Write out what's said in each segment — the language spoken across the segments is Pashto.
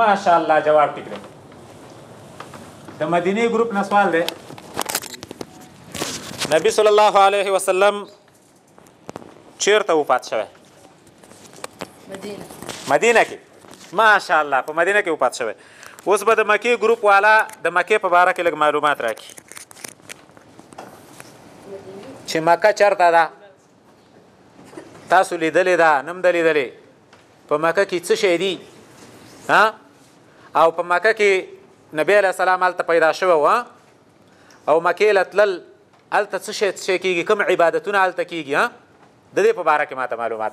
ماشاءالله جواب ټیک دی د مدینه ګروپ نه سوال دی نبی صلی الله علیه وسلم چیرته وفات شوه مدینه مدینه کې ماشاءالله په مدینه کې وفات شوه اوس به د مکی ګروپ والا د مکی په باره کې لږ معلومات راکړي چې مکه چرته ده تاسو لیدلې دا نم دلی دلی په مکه کې څه شي دي ها او په مکه کې نبی علی السلام الته پیدا شوه وا او مکه لتل الته څه شي څه کیږي کوم عبادتونه الته کیږي ها د دې په اړه کې ماته معلومات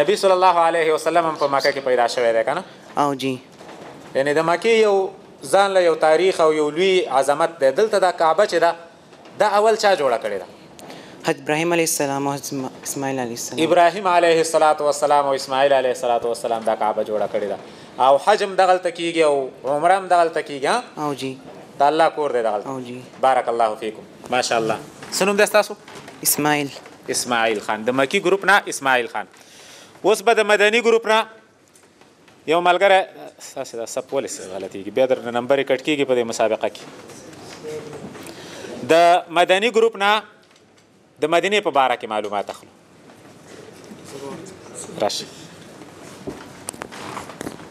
نبی صلی الله علیه وسلم هم په مکه کې پیدا شوی دی کنه او جی یعنی د مکه یو ځان له یو تاریخ او یو لوی عظمت دی دلته دا کعبه چې دا دا اول چا جوړه کړې ده حضرت ابراهيم عليه السلام او اسماعيل عليه السلام ابراهيم عليه الصلاه والسلام او اسماعيل عليه الصلاه والسلام دا کعبه جوړه کړې ده او حجم دغل تکیږي او عمره هم دغل تکیږي او جی دا الله کور دی دغل او جی بارک الله فیکم ماشاءالله سنوم دستاسو اسماعيل اسماعیل خان د مکی ګروپ نه اسماعیل خان اوس به د مدني ګروپ نه یو ملګری تاسو دا سب ولې څه غلطیږي بیا در نمبر کټ کیږي په دې مسابقه کې د مدني ګروپ نه د مدینه په باره کې معلومات اخلو راشي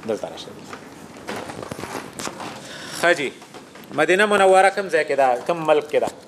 دلته راشي خاجي مدینه منوره کوم ځای کې ده کوم ملک کې ده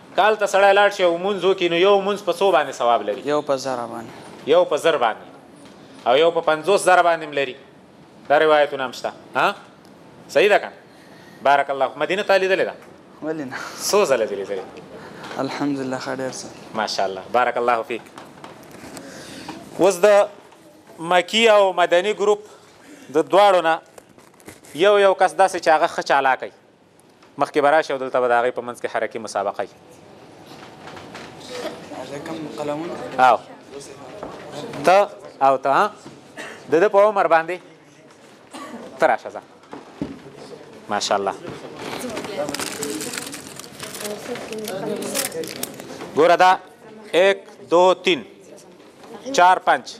کال ته سړی لاړ شي او لمونځ وکړي نو یو لمونځ په څو باندې ثواب لري؟ یو په زره باندې. یو په زر باندې او یو په پنځوس زره باندې هم لري دا روایتونه هم شته ها صحیح ده کنه بارک الله فیک مدینه ته لیدلې ده ولې نه څو ځله دې لیدلې الحمدلله ښه ډېر څه ماشاءالله بارک الله فیک اوس د مکی او مدني ګروپ د دواړو نه یو یو کس داسې چې هغه ښه چالاکی مخکې به راشي او دلته به د هغې په منځ کې حرکي مسابقه وي او ته او ته د ده په عمر باندې ته راشه ځه ماشاءالله ګوره دا 1 2 3 4 5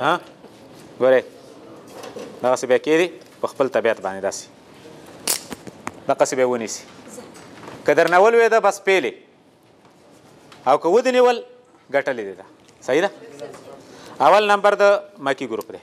ها ګوره دغه څه بیا کېدی په خپل طبیعت باندې داسې دغه څه بیا ونیسي که درنه ولوېده بس پیلې او که ودې نیول ګټلې دی دا صحیح ده اول نمبر د مکی ګروپ دی